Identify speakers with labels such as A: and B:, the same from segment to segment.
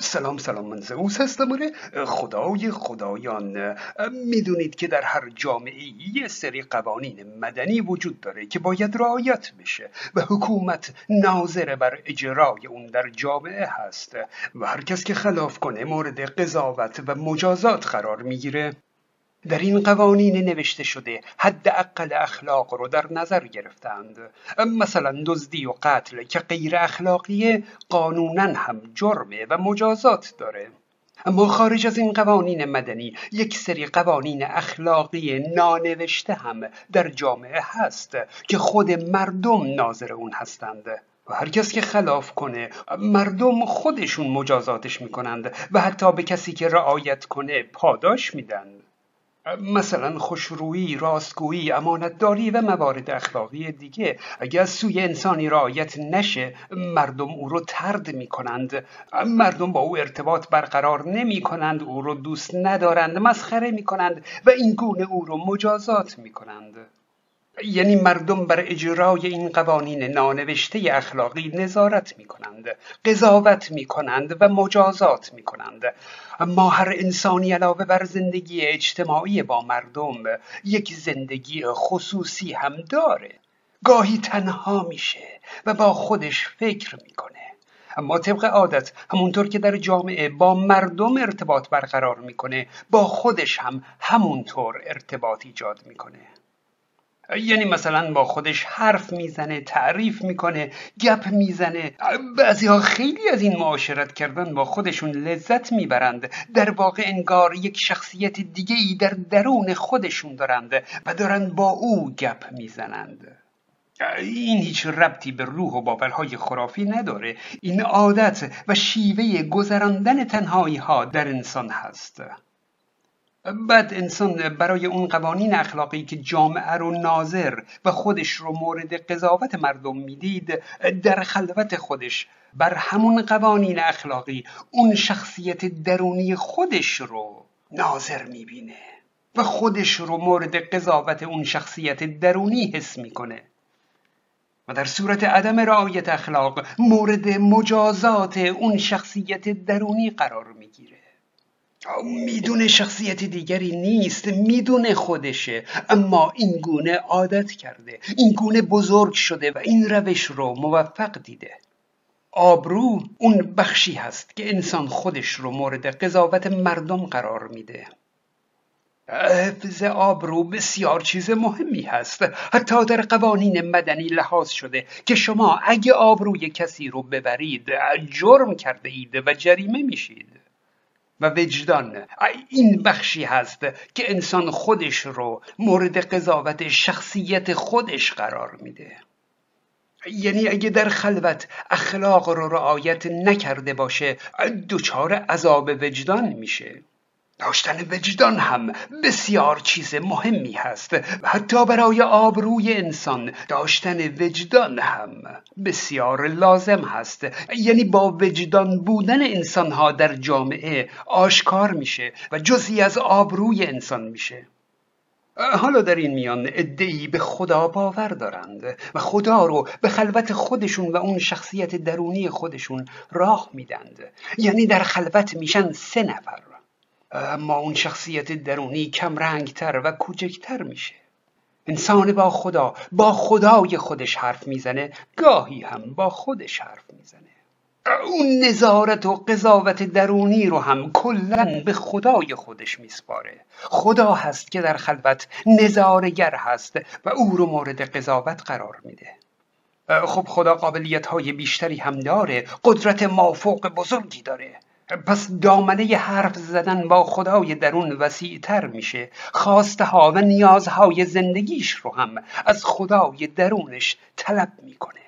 A: سلام سلام من زئوس هستم. آره خدای خدایان. می‌دونید که در هر جامعه یه سری قوانین مدنی وجود داره که باید رعایت بشه و حکومت ناظر بر اجرای اون در جامعه هست. و هر کس که خلاف کنه مورد قضاوت و مجازات قرار می‌گیره. در این قوانین نوشته شده حد اقل اخلاق رو در نظر گرفتند. مثلا دزدی و قتل که غیر اخلاقیه قانونا هم جرمه و مجازات داره. اما خارج از این قوانین مدنی یک سری قوانین اخلاقی نانوشته هم در جامعه هست که خود مردم ناظر اون هستند. و هر کس که خلاف کنه مردم خودشون مجازاتش می‌کنند و حتی به کسی که رعایت کنه پاداش میدن. مثلا خوشرویی، راستگویی، امانتداری و موارد اخلاقی دیگه. اگر سوی انسانی رعایت نشه مردم او رو ترد می کنند مردم با او ارتباط برقرار نمی کنند او رو دوست ندارند مسخره می کنند و این گونه او رو مجازات می کنند یعنی مردم بر اجرای این قوانین نانوشته اخلاقی نظارت می کنند قضاوت می کنند و مجازات می کنند اما هر انسانی علاوه بر زندگی اجتماعی با مردم یک زندگی خصوصی هم داره. گاهی تنها میشه و با خودش فکر می‌کنه. اما طبق عادت همونطور که در جامعه با مردم ارتباط برقرار می‌کنه با خودش هم همونطور ارتباط ایجاد می‌کنه. یعنی مثلا با خودش حرف می‌زنه تعریف می‌کنه گپ می‌زنه. بعضی ها خیلی از این معاشرت کردن با خودشون لذت می‌برند. در واقع انگار یک شخصیت دیگه ای در درون خودشون دارند و دارند با او گپ می‌زنند. این هیچ ربطی به روح و باورهای خرافی نداره. این عادت و شیوه گذراندن تنهایی ها در انسان هست. بعد انسان برای اون قوانین اخلاقی که جامعه رو ناظر و خودش رو مورد قضاوت مردم می‌دید در خلوت خودش بر همون قوانین اخلاقی اون شخصیت درونی خودش رو ناظر می‌بینه و خودش رو مورد قضاوت اون شخصیت درونی حس می‌کنه. و در صورت عدم رعایت اخلاق مورد مجازات اون شخصیت درونی قرار می‌گیره. می‌دونه شخصیت دیگری نیست می‌دونه خودشه. اما این گونه عادت کرده این گونه بزرگ شده و این روش رو موفق دیده. آبرو اون بخشی هست که انسان خودش رو مورد قضاوت مردم قرار میده. حفظ آبرو بسیار چیز مهمی هست. حتی در قوانین مدنی لحاظ شده که شما اگه آبروی کسی رو ببرید جرم کرده اید و جریمه میشید. و وجدان. این بخشی هست که انسان خودش رو مورد قضاوت شخصیت خودش قرار میده. یعنی اگه در خلوت اخلاق رو رعایت نکرده باشه دچار عذاب وجدان میشه. داشتن وجدان هم بسیار چیز مهمی هست. حتی برای آبروی انسان داشتن وجدان هم بسیار لازم هست. یعنی با وجدان بودن انسانها در جامعه آشکار میشه و جزی از آبروی انسان میشه. حالا در این میان ادعی به خدا باور دارند و خدا رو به خلوت خودشون و اون شخصیت درونی خودشون راه میدند. یعنی در خلوت میشن سه نفر. اما اون شخصیت درونی کم رنگتر و کوچکتر میشه. انسان با خدا با خدای خودش حرف می‌زنه گاهی هم با خودش حرف می‌زنه. اون نظارت و قضاوت درونی رو هم کلا به خدای خودش میسپاره. خدا هست که در خلوت نظارگر هست و او رو مورد قضاوت قرار میده. خب خدا قابلیت های بیشتری هم داره قدرت مافوق بزرگی داره. پس دامنه حرف زدن با خدای درون وسیعتر میشه. خواسته ها و نیازهای زندگیش رو هم از خدای درونش طلب می‌کنه.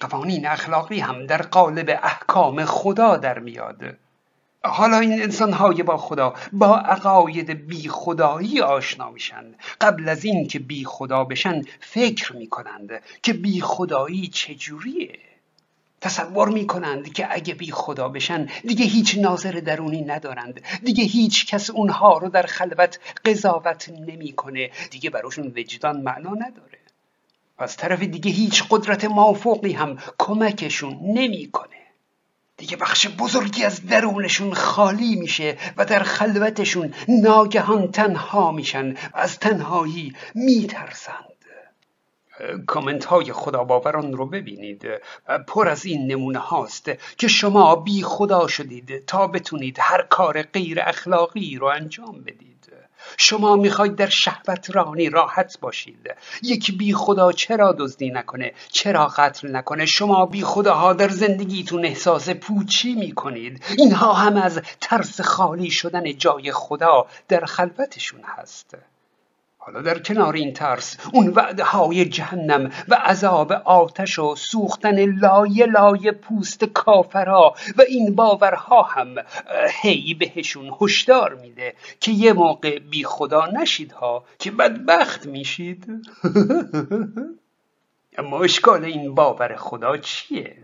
A: قوانین اخلاقی هم در قالب احکام خدا در میاد. حالا این انسان های با خدا با عقاید بی خدایی آشنا میشن. قبل از این که بی خدا بشن فکر می‌کنند که بی خدایی چجوریه. تصور می کنند که اگه بی خدا بشن دیگه هیچ ناظر درونی ندارند. دیگه هیچ کس اونها رو در خلوت قضاوت نمی‌کنه. دیگه براشون وجدان معنا نداره. از طرف دیگه هیچ قدرت موفوقی هم کمکشون نمی‌کنه. دیگه بخش بزرگی از درونشون خالی میشه و در خلوتشون ناگهان تنها میشن. و از تنهایی میترسند. کامنت های خدا باوران رو ببینید. پر از این نمونه هاست که شما بی خدا شدید تا بتونید هر کار غیر اخلاقی رو انجام بدید. شما می‌خواید در شهوت رانی راحت باشید. یک بی خدا چرا دزدی نکنه؟ چرا قتل نکنه؟ شما بی خداها در زندگیتون احساس پوچی می‌کنید. اینها هم از ترس خالی شدن جای خدا در خلوتشون هست. حالا در کنار این ترس اون وعده های جهنم و عذاب آتش و سوختن لایه لایه پوست کافرا و این باورها هم هی بهشون هشدار میده که یه موقع بی خدا نشید ها که بدبخت میشید اما اشکال این باور خدا چیه؟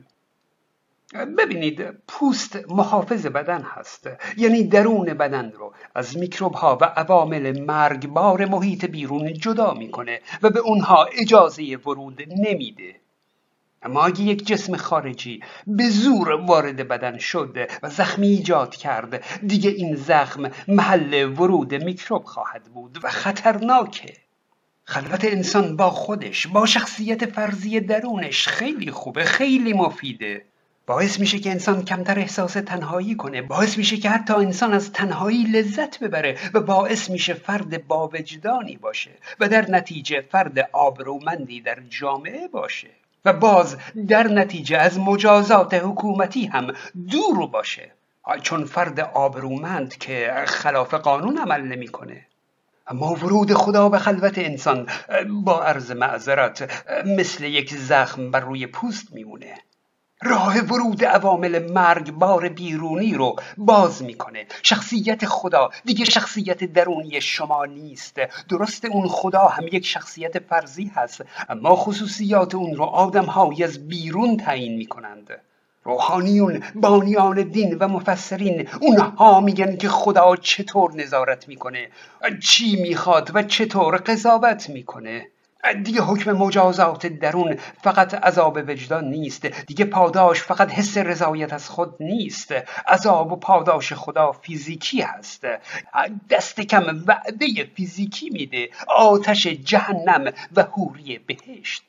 A: ببینید پوست محافظ بدن هست. یعنی درون بدن رو. از میکروب ها و عوامل مرگبار محیط بیرون جدا می‌کنه و به اونها اجازه ورود نمیده. اما اگه یک جسم خارجی به زور وارد بدن شد و زخمی ایجاد کرد دیگه این زخم محل ورود میکروب خواهد بود و خطرناکه. خلوت انسان با خودش با شخصیت فرضی درونش خیلی خوبه خیلی مفیده. باعث میشه که انسان کمتر احساس تنهایی کنه. باعث میشه که حتی انسان از تنهایی لذت ببره و باعث میشه فرد با وجدانی باشه و در نتیجه فرد آبرومندی در جامعه باشه و باز در نتیجه از مجازات حکومتی هم دور باشه. چون فرد آبرومند که خلاف قانون عمل نمی‌کنه. اما ورود خدا به خلوت انسان با عرض معذرت مثل یک زخم بر روی پوست میمونه. راه ورود عوامل مرگبار بیرونی رو باز می‌کنه. شخصیت خدا دیگه شخصیت درونی شما نیست. درست اون خدا هم یک شخصیت فرضی هست اما خصوصیات اون رو آدم از بیرون تعیین می‌کنند. روحانیون بانیان دین و مفسرین اونها میگن که خدا چطور نظارت می‌کنه چی می‌خواد و چطور قضاوت می‌کنه. دیگه حکم مجازات درون فقط عذاب وجدان نیست. دیگه پاداش فقط حس رضایت از خود نیست. عذاب و پاداش خدا فیزیکی هست. دست کم وعده فیزیکی میده. آتش جهنم و حوری بهشت.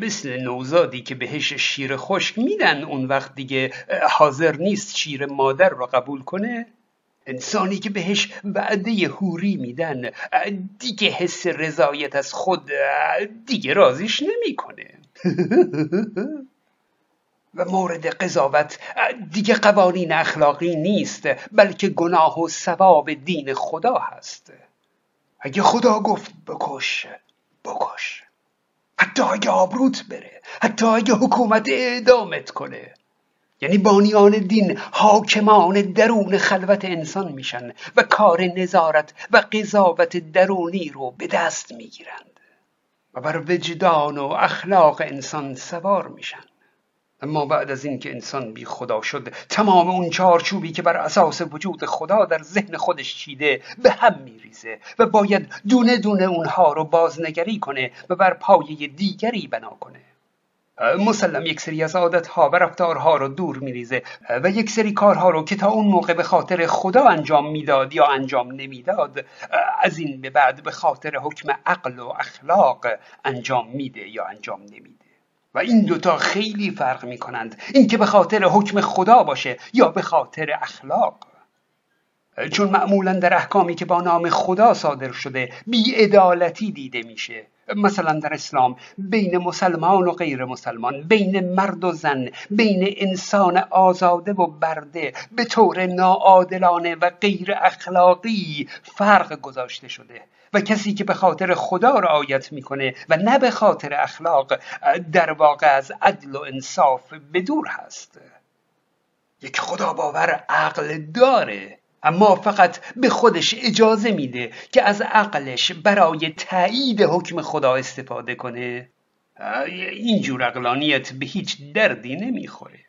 A: مثل نوزادی که بهش شیر خشک میدن اون وقت دیگه حاضر نیست شیر مادر رو قبول کنه. انسانی که بهش وعده هوری میدن دیگه حس رضایت از خود دیگه رازیش نمی‌کنه. و مورد قضاوت دیگه قوانین اخلاقی نیست بلکه گناه و ثواب دین خدا هست. اگه خدا گفت بکش بکش. حتی اگه آبروت بره حتی اگه حکومت اعدامت کنه. یعنی بانیان دین حاکمان درون خلوت انسان میشن و کار نظارت و قضاوت درونی رو به دست می‌گیرند. و بر وجدان و اخلاق انسان سوار میشن. اما بعد از اینکه انسان بی خدا شد تمام اون چارچوبی که بر اساس وجود خدا در ذهن خودش چیده به هم میریزه و باید دونه دونه اونها رو بازنگری کنه و بر پایه دیگری بنا کنه. مسلم یک سری از عادتها و رفتارها رو دور میریزه و یک سری کارها رو که تا اون موقع به خاطر خدا انجام می‌داد یا انجام نمی‌داد از این به بعد به خاطر حکم عقل و اخلاق انجام میده یا انجام نمیده. و این دوتا خیلی فرق می‌کنند. این که به خاطر حکم خدا باشه یا به خاطر اخلاق. چون معمولا در احکامی که با نام خدا صادر شده بیعدالتی دیده میشه. مثلا در اسلام بین مسلمان و غیر مسلمان بین مرد و زن بین انسان آزاده و برده به طور ناعادلانه و غیر اخلاقی فرق گذاشته شده. و کسی که به خاطر خدا رعایت می‌کنه و نه به خاطر اخلاق در واقع از عدل و انصاف بدور هست. یک خدا باور عقل داره. اما فقط به خودش اجازه میده که از عقلش برای تایید حکم خدا استفاده کنه. اینجور اقلانیت به هیچ دردی نمی‌خوره.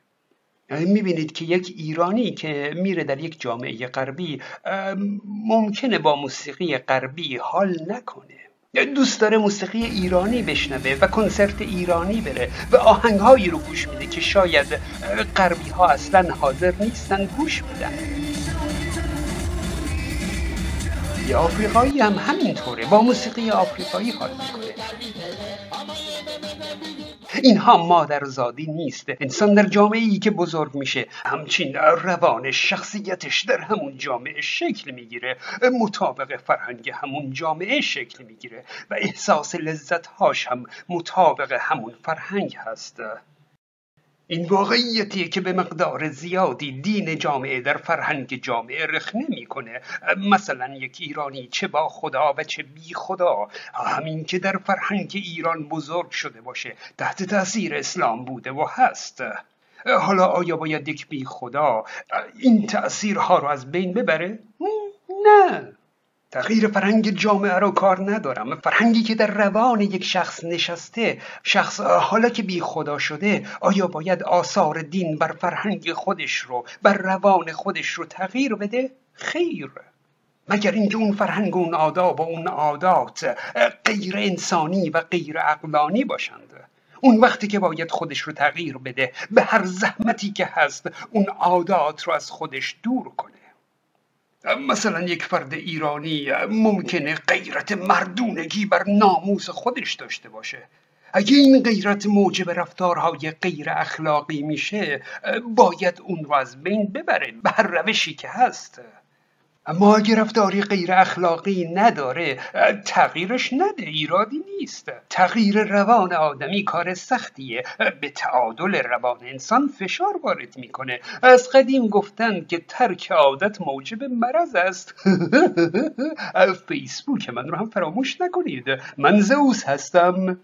A: می‌بینید که یک ایرانی که میره در یک جامعه غربی ممکنه با موسیقی غربی حال نکنه. دوست داره موسیقی ایرانی بشنوه و کنسرت ایرانی بره و آهنگهایی رو گوش میده که شاید غربی ها اصلا حاضر نیستن گوش بدن. یه آفریقایی هم همینطوره. با موسیقی آفریقایی حال می‌کنه. اینها مادرزادی نیست. انسان در جامعه ای که بزرگ میشه همچین روان شخصیتش در همون جامعه شکل می‌گیره. مطابق فرهنگ همون جامعه شکل می‌گیره. و احساس لذت هاش هم مطابق همون فرهنگ هست. این واقعیتیه که به مقدار زیادی دین جامعه در فرهنگ جامعه رخ نمی‌کنه. مثلا یک ایرانی چه با خدا و چه بی خدا. همین که در فرهنگ ایران بزرگ شده باشه تحت تاثیر اسلام بوده و هست. حالا آیا باید یک بی خدا این تأثیرها رو از بین ببره؟ نه. تغییر فرهنگ جامعه رو کار ندارم. فرهنگی که در روان یک شخص نشسته شخص حالا که بی خدا شده آیا باید آثار دین بر فرهنگ خودش رو بر روان خودش رو تغییر بده؟ خیر. مگر اینکه اون فرهنگ و اون آداب و اون عادات غیر انسانی و غیر عقلانی باشند؟ اون وقتی که باید خودش رو تغییر بده به هر زحمتی که هست اون عادات رو از خودش دور کنه. مثلا یک فرد ایرانی ممکنه غیرت مردونگی بر ناموس خودش داشته باشه. اگه این غیرت موجب رفتارهای غیر اخلاقی میشه باید اون رو از بین ببره به هر روشی که هست. اما اگه رفتاری غیر اخلاقی نداره. تغییرش نده ایرادی نیست. تغییر روان آدمی کار سختیه. به تعادل روان انسان فشار وارد می‌کنه. از قدیم گفتن که ترک عادت موجب مرض است. فیسبوک من رو هم فراموش نکنید. من زوس هستم.